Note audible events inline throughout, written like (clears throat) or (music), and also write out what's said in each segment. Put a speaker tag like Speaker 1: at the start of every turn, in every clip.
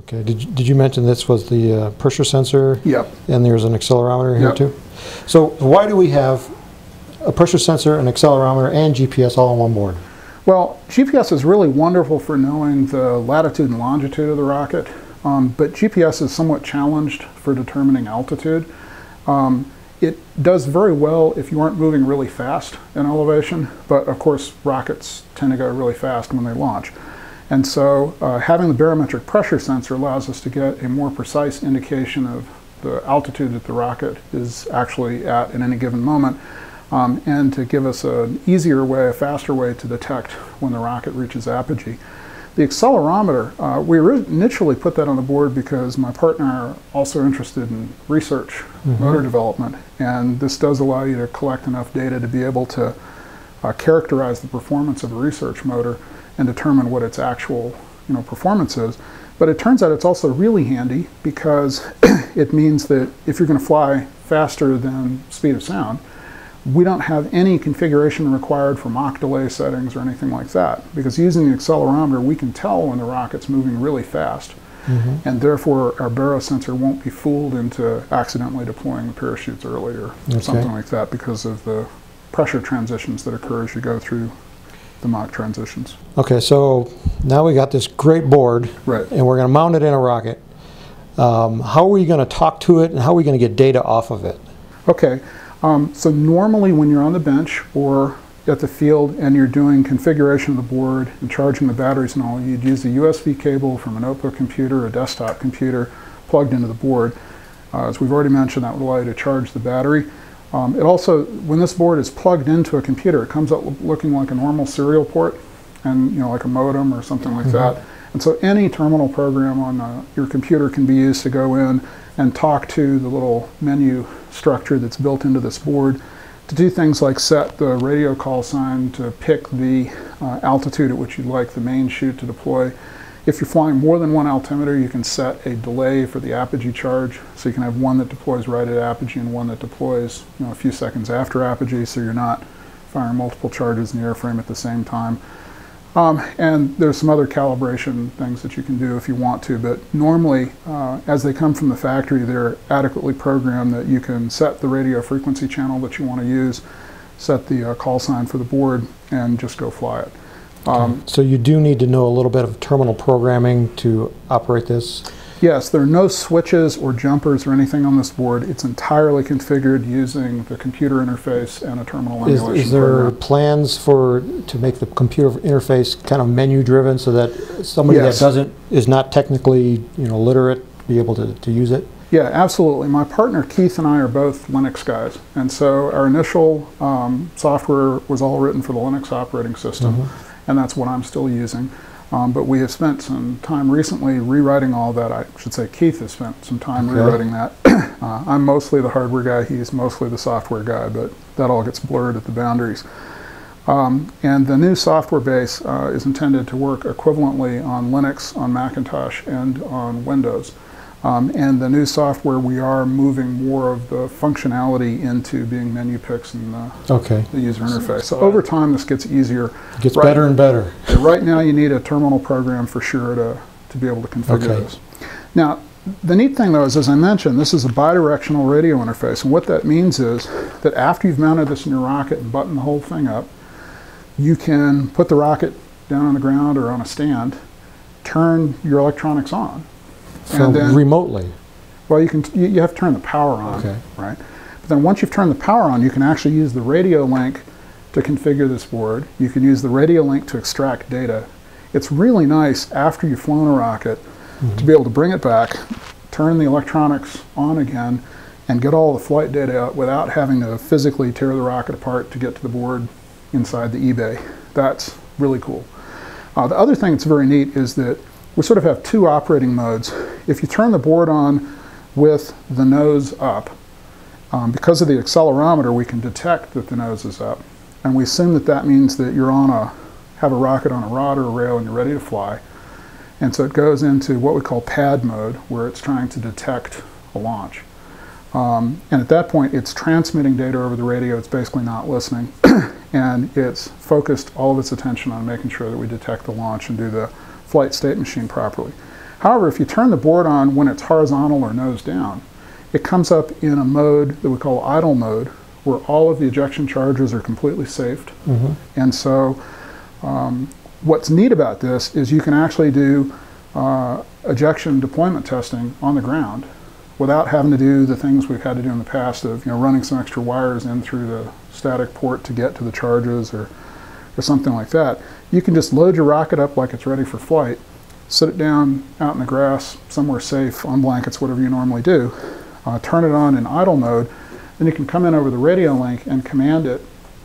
Speaker 1: Okay, did you, did you mention this was the uh, pressure sensor?
Speaker 2: Yep.
Speaker 1: And there's an accelerometer here
Speaker 2: Yep.
Speaker 1: too? So why do we have a pressure sensor, an accelerometer, and GPS all on one board?
Speaker 2: Well, GPS is really wonderful for knowing the latitude and longitude of the rocket, um, but GPS is somewhat challenged for determining altitude. Um, it does very well if you aren't moving really fast in elevation, but of course rockets tend to go really fast when they launch. And so uh, having the barometric pressure sensor allows us to get a more precise indication of the altitude that the rocket is actually at in any given moment, um, and to give us an easier way, a faster way to detect when the rocket reaches apogee. The accelerometer, uh, we initially put that on the board because my partner are also interested in research, motor development, and this does allow you to collect enough data to be able to uh, characterize the performance of a research motor and determine what its actual you know, performance is. But it turns out it's also really handy because (clears throat) it means that if you're going to fly faster than speed of sound, we don't have any configuration required for Mach delay settings or anything like that. Because using the accelerometer, we can tell when the rocket's moving really fast. And therefore, our barosensor won't be fooled into accidentally deploying the parachutes early or
Speaker 1: Okay.
Speaker 2: something like that because of the pressure transitions that occur as you go through the Mach transitions.
Speaker 1: Okay, so now we got this great board,
Speaker 2: Right.
Speaker 1: and we're gonna mount it in a rocket. Um, How are we gonna talk to it, and how are we gonna get data off of it?
Speaker 2: Okay, um, so normally when you're on the bench or at the field and you're doing configuration of the board and charging the batteries and all, you'd use a USB cable from a notebook computer or a desktop computer plugged into the board. Uh, as we've already mentioned, that would allow you to charge the battery. Um, it also, when this board is plugged into a computer, it comes up looking like a normal serial port and you know like a modem or something like that. And so any terminal program on uh, your computer can be used to go in and talk to the little menu structure that's built into this board to do things like set the radio call sign to pick the uh, altitude at which you'd like the main chute to deploy. If you're flying more than one altimeter, you can set a delay for the apogee charge. So you can have one that deploys right at apogee and one that deploys you know, a few seconds after apogee so you're not firing multiple charges in the airframe at the same time. Um, and there's some other calibration things that you can do if you want to, but normally, uh, as they come from the factory, they're adequately programmed that you can set the radio frequency channel that you want to use, set the uh, call sign for the board, and just go fly it. Um,
Speaker 1: So you do need to know a little bit of terminal programming to operate this?
Speaker 2: Yes, there are no switches or jumpers or anything on this board. It's entirely configured using the computer interface and a terminal
Speaker 1: Is,
Speaker 2: emulation
Speaker 1: is there
Speaker 2: program.
Speaker 1: plans for, to make the computer interface kind of menu-driven so that somebody that doesn't, is not technically, you know, literate, be able to, to use it?
Speaker 2: Yeah, absolutely. My partner Keith and I are both Linux guys, and so our initial um, software was all written for the Linux operating system, and that's what I'm still using. Um, but we have spent some time recently rewriting all that. I should say Keith has spent some time
Speaker 1: Okay.
Speaker 2: rewriting that. (clears throat) uh, I'm mostly the hardware guy; he's mostly the software guy, but that all gets blurred at the boundaries. Um, and the new software base uh, is intended to work equivalently on Linux, on Macintosh, and on Windows. Um, and the new software, we are moving more of the functionality into being menu picks in the,
Speaker 1: Okay,
Speaker 2: the user interface. So over time, this gets easier.
Speaker 1: it gets
Speaker 2: Right.
Speaker 1: better and better.
Speaker 2: Right now, you need a terminal program for sure to, to be able to configure
Speaker 1: Okay.
Speaker 2: this. Now, the neat thing though is, as I mentioned, this is a bidirectional radio interface. And what that means is that after you've mounted this in your rocket and buttoned the whole thing up, you can put the rocket down on the ground or on a stand, turn your electronics on.
Speaker 1: So
Speaker 2: then-
Speaker 1: remotely,
Speaker 2: Well, you can you, you have to turn the power on,
Speaker 1: Okay.
Speaker 2: right? But then once you've turned the power on, you can actually use the radio link to configure this board. You can use the radio link to extract data. It's really nice after you've flown a rocket to be able to bring it back, turn the electronics on again, and get all the flight data out without having to physically tear the rocket apart to get to the board inside the e-bay. That's really cool. Uh, the other thing that's very neat is that we sort of have two operating modes. If you turn the board on with the nose up, um, because of the accelerometer, we can detect that the nose is up. And we assume that that means that you're on a, have a rocket on a rod or a rail and you're ready to fly. And so it goes into what we call pad mode, where it's trying to detect a launch. Um, and at that point, it's transmitting data over the radio. It's basically not listening. (clears throat) and it's focused all of its attention on making sure that we detect the launch and do the flight state machine properly. However, if you turn the board on when it's horizontal or nose down, it comes up in a mode that we call idle mode, where all of the ejection charges are completely safed. And so, um, what's neat about this is you can actually do uh, ejection deployment testing on the ground without having to do the things we've had to do in the past of you know running some extra wires in through the static port to get to the charges or or something like that. You can just load your rocket up like it's ready for flight, sit it down out in the grass somewhere safe on blankets, whatever you normally do, uh, turn it on in idle mode, then you can come in over the radio link and command it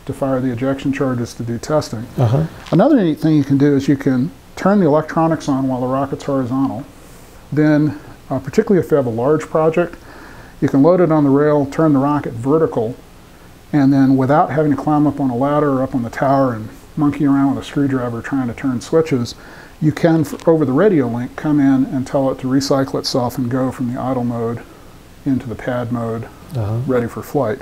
Speaker 2: to fire the ejection charges to do testing.
Speaker 1: Uh-huh.
Speaker 2: Another neat thing you can do is you can turn the electronics on while the rocket's horizontal. Then, uh, particularly if you have a large project, you can load it on the rail, turn the rocket vertical, and then without having to climb up on a ladder or up on the tower and monkey around with a screwdriver trying to turn switches, you can, over the radio link, come in and tell it to recycle itself and go from the idle mode into the pad mode,
Speaker 1: Uh-huh.
Speaker 2: ready for flight.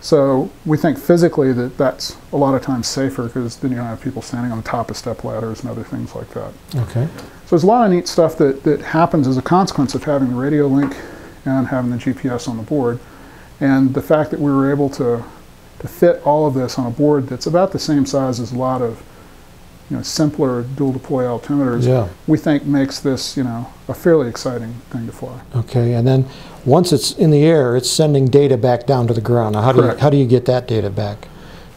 Speaker 2: So we think physically that that's a lot of times safer because then you don't have people standing on the top of step ladders and other things like that.
Speaker 1: Okay.
Speaker 2: So there's a lot of neat stuff that, that happens as a consequence of having the radio link and having the GPS on the board. And the fact that we were able to, to fit all of this on a board that's about the same size as a lot of you know, simpler dual deploy altimeters,
Speaker 1: Yeah.
Speaker 2: we think makes this you know, a fairly exciting thing to fly.
Speaker 1: Okay. And then once it's in the air, it's sending data back down to the ground. Now, how do you, how do you get that data back?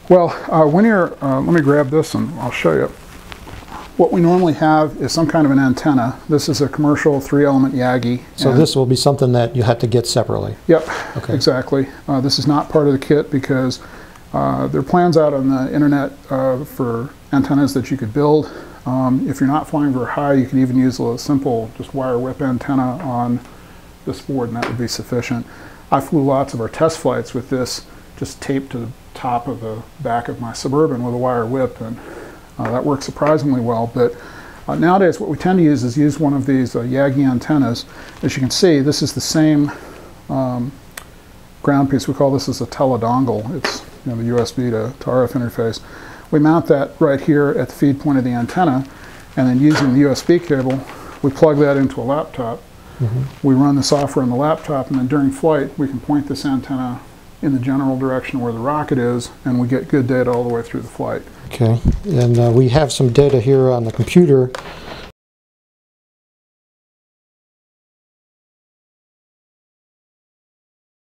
Speaker 2: Well, uh, when you're, uh, let me grab this and I'll show you. What we normally have is some kind of an antenna. This is a commercial three-element Yagi.
Speaker 1: So this will be something that you have to get separately.
Speaker 2: Yep,
Speaker 1: Okay.
Speaker 2: exactly. Uh, this is not part of the kit because uh, there are plans out on the internet uh, for antennas that you could build. Um, if you're not flying very high, you can even use a simple just wire whip antenna on this board, and that would be sufficient. I flew lots of our test flights with this just taped to the top of the back of my Suburban with a wire whip, and that works surprisingly well. But uh, nowadays, what we tend to use is use one of these uh, Yagi antennas. As you can see, this is the same um, ground piece. We call this as a teledongle. It's you know, the USB to, to RF interface. We mount that right here at the feed point of the antenna, and then using the USB cable, we plug that into a laptop. We run the software on the laptop, and then during flight, we can point this antenna in the general direction where the rocket is, and we get good data all the way through the flight.
Speaker 1: Okay. And uh, we have some data here on the computer